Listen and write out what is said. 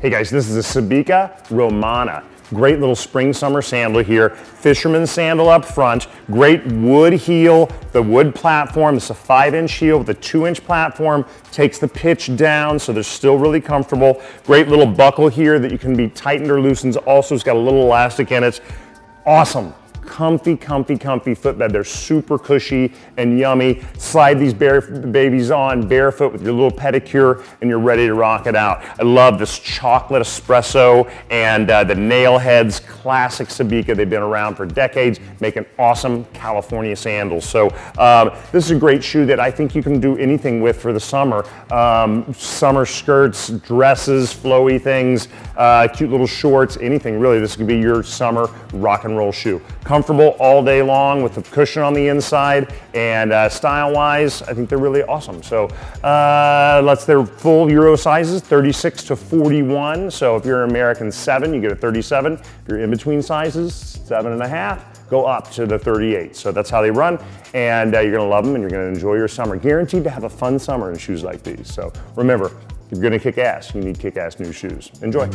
Hey guys, this is a Sbicca Romana. Great little spring summer sandal here. Fisherman sandal up front. Great wood heel. The wood platform, it's a five inch heel with a two inch platform. Takes the pitch down so they're still really comfortable. Great little buckle here that you can be tightened or loosened. Also, it's got a little elastic in it. Awesome comfy, comfy, comfy footbed. They're super cushy and yummy. Slide these bare babies on barefoot with your little pedicure and you're ready to rock it out. I love this chocolate espresso and uh, the nail heads, classic Sbicca. They've been around for decades, making awesome California sandals. So um, this is a great shoe that I think you can do anything with for the summer. Um, summer skirts, dresses, flowy things, uh, cute little shorts, anything really. This could be your summer rock and roll shoe. Comfortable all day long with the cushion on the inside and uh, style wise, I think they're really awesome. So uh, that's their full Euro sizes, 36 to 41. So if you're an American seven, you get a 37. If you're in between sizes, seven and a half, go up to the 38. So that's how they run, and uh, you're gonna love them and you're gonna enjoy your summer. Guaranteed to have a fun summer in shoes like these. So remember, you're gonna kick ass, you need kick ass new shoes. Enjoy.